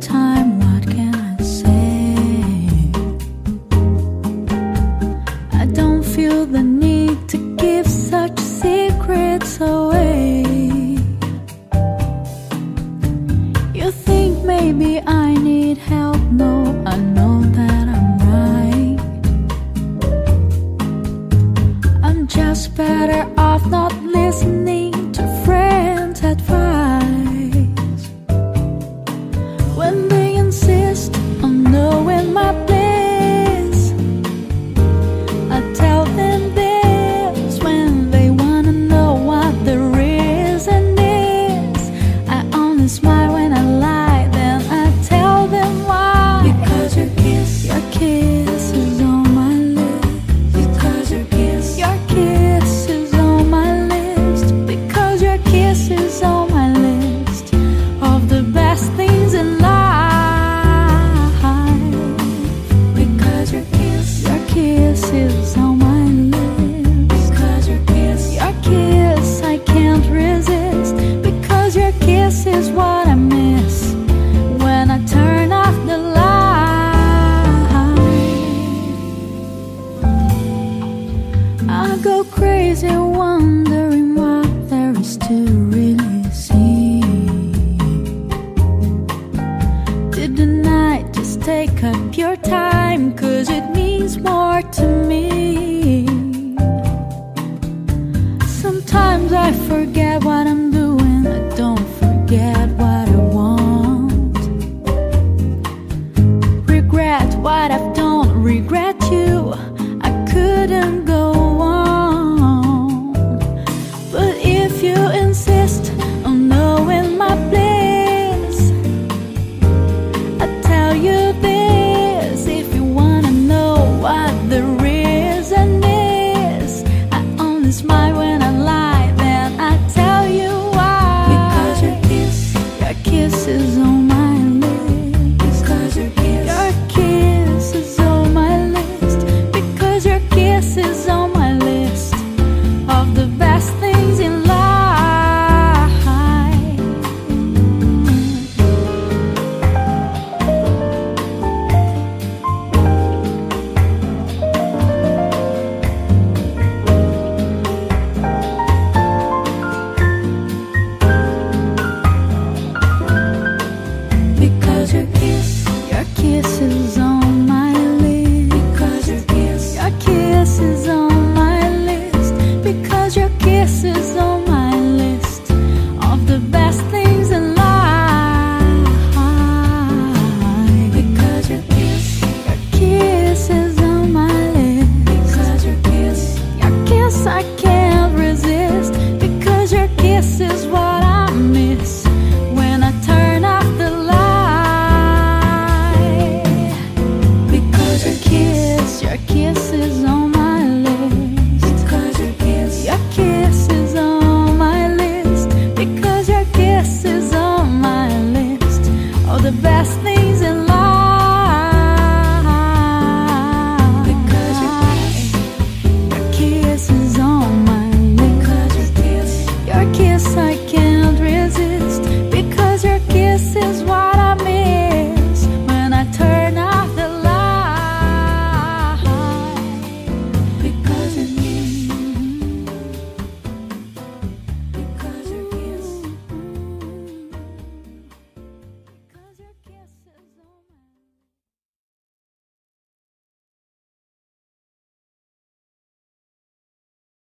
time. smile when wondering what there is to really see. Did the night just take up your time? Cause it means more to me. Sometimes I forget what I'm doing, I don't forget what I want. Regret what I've done, regret. razão.